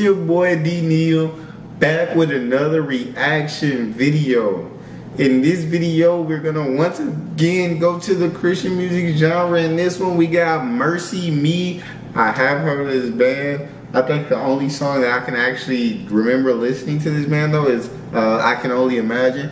your boy D Neal back with another reaction video. In this video, we're gonna once again go to the Christian music genre. In this one, we got MercyMe. I have heard of this band. I think the only song that I can actually remember listening to this band though is uh, I Can Only Imagine.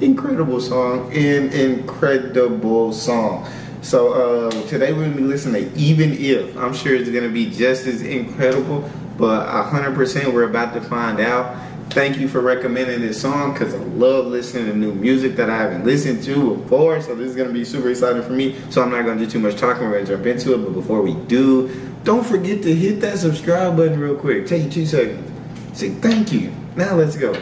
Incredible song, an incredible song. So uh, today we're gonna be listening to Even If. I'm sure it's gonna be just as incredible, but 100% we're about to find out. Thank you for recommending this song because I love listening to new music that I haven't listened to before. So this is gonna be super exciting for me. So I'm not gonna do too much talking. We're gonna jump into it. But before we do, don't forget to hit that subscribe button real quick. Take you two seconds. Say thank you. Now let's go.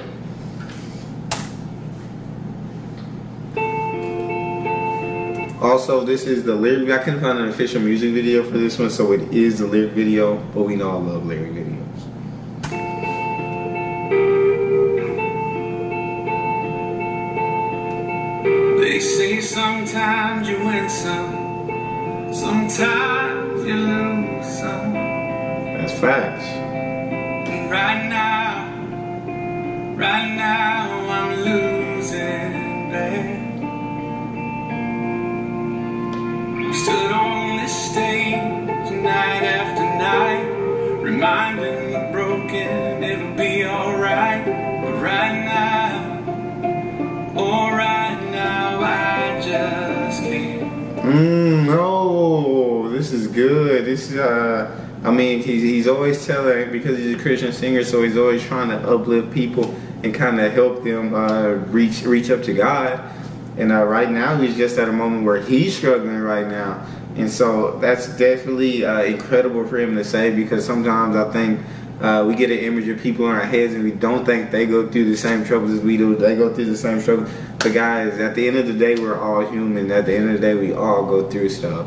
Also, this is the lyric. I couldn't find an official music video for this one, so it is the lyric video. But we know I love lyric videos. They say sometimes you win some, sometimes you lose some. That's facts. Right now, right now reminding broken it'll be alright. But right now, oh, right now I just can't. Mm, no, this is good. This is, uh, I mean, he's, he's always telling, because he's a Christian singer, so he's always trying to uplift people and kind of help them uh, reach reach up to God. And uh, right now, he's just at a moment where he's struggling right now. And so that's definitely uh, incredible for him to say because sometimes I think uh, we get an image of people in our heads and we don't think they go through the same troubles as we do. They go through the same struggles. But guys, at the end of the day, we're all human. At the end of the day, we all go through stuff.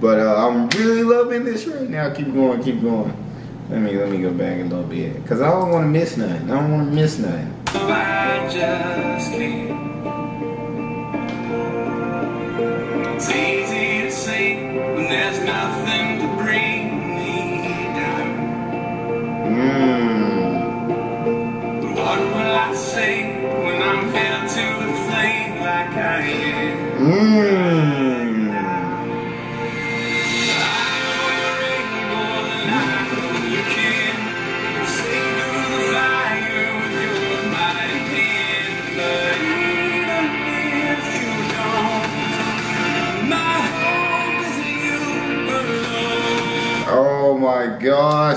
But uh, I'm really loving this right now. Keep going, keep going. Let me let me go back a little bit because I don't want to miss nothing. I don't want to miss nothing. I just can't. It's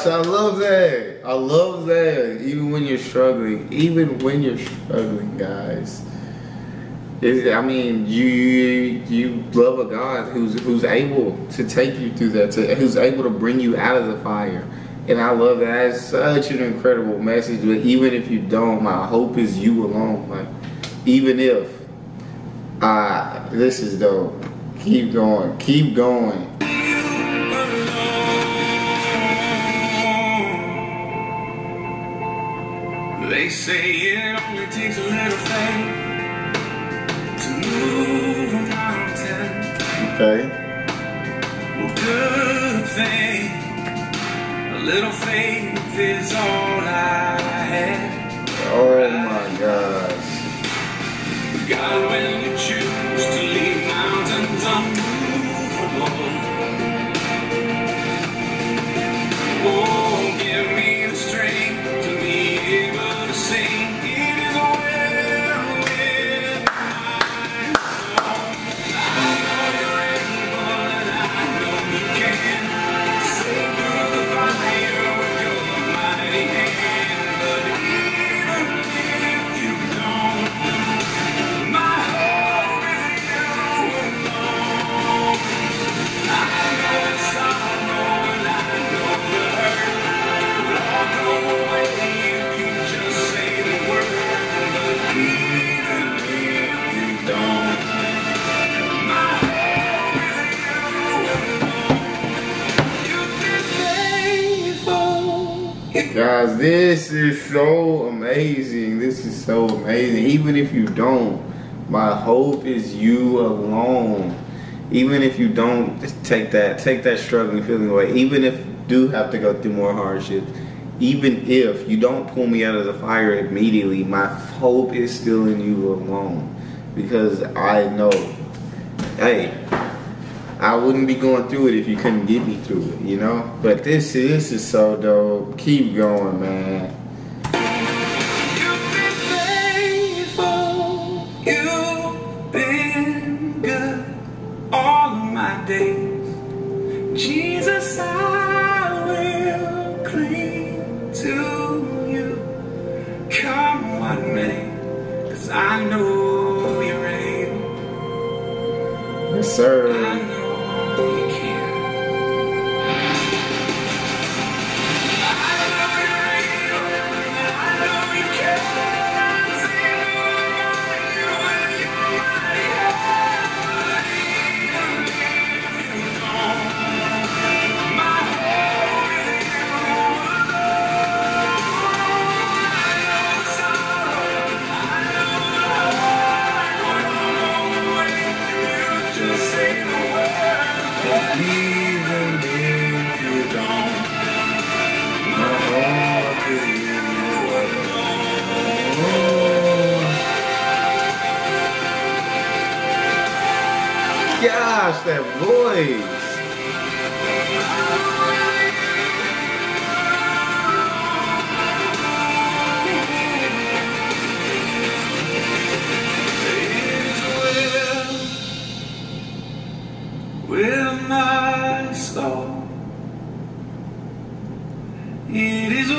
gosh, I love that. I love that. Even when you're struggling, even when you're struggling, guys. I mean, you you you love a God who's who's able to take you through that, to, who's able to bring you out of the fire. And I love that. It's such an incredible message. But even if you don't, my hope is you alone. Like, even if, uh, this is dope. Keep going. Keep going. They say it only takes a little faith to move a mountain. Okay. Well, good thing, a little faith is all I have. Oh my. God, Guys, this is so amazing. This is so amazing. Even if you don't, my hope is you alone. Even if you don't take that, take that struggling feeling away. Even if you do have to go through more hardships. even if you don't pull me out of the fire immediately, my hope is still in you alone. Because I know, hey, I wouldn't be going through it if you couldn't get me through it, you know? But this this is so dope. Keep going, man. You've been faithful, you've been good all of my days. Jesus, I will cling to you. Come what may, cause I know you're able. Yes, sir. That voice. my soul. It is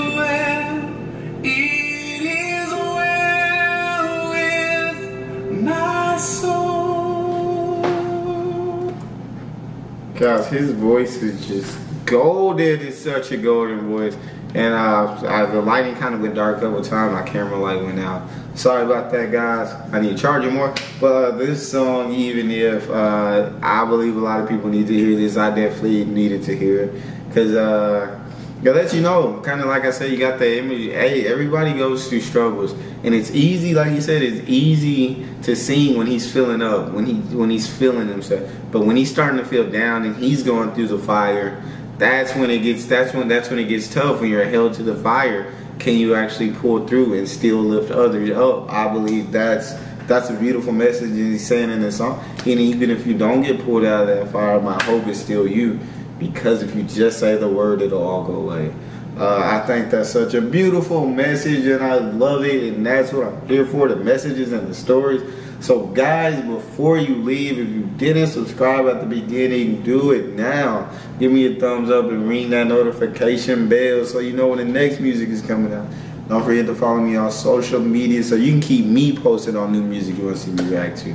Gosh, his voice is just golden. It's such a golden voice. And uh, I, the lighting kind of went dark over time. My camera light went out. Sorry about that, guys. I need to charge it more. But uh, this song, even if uh, I believe a lot of people need to hear this, I definitely needed to hear it. Because uh, it let you know, kind of like I said, you got the image. Hey, everybody goes through struggles. And it's easy, like you said, it's easy to sing when he's feeling up, when he when he's feeling himself. But when he's starting to feel down and he's going through the fire, that's when it gets that's when that's when it gets tough when you're held to the fire can you actually pull through and still lift others up i believe that's that's a beautiful message he's saying in the song and even if you don't get pulled out of that fire my hope is still you because if you just say the word it'll all go away. Uh, I think that's such a beautiful message and I love it and that's what I'm here for the messages and the stories. So guys before you leave if you didn't subscribe at the beginning do it now. Give me a thumbs up and ring that notification bell so you know when the next music is coming out. Don't forget to follow me on social media so you can keep me posted on new music you want to see me react to.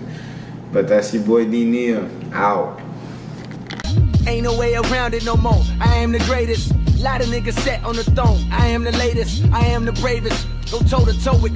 But that's your boy D Neal out Ain't no way around it no more. I am the greatest. Lot of niggas set on the throne. I am the latest. I am the bravest. Go toe to toe with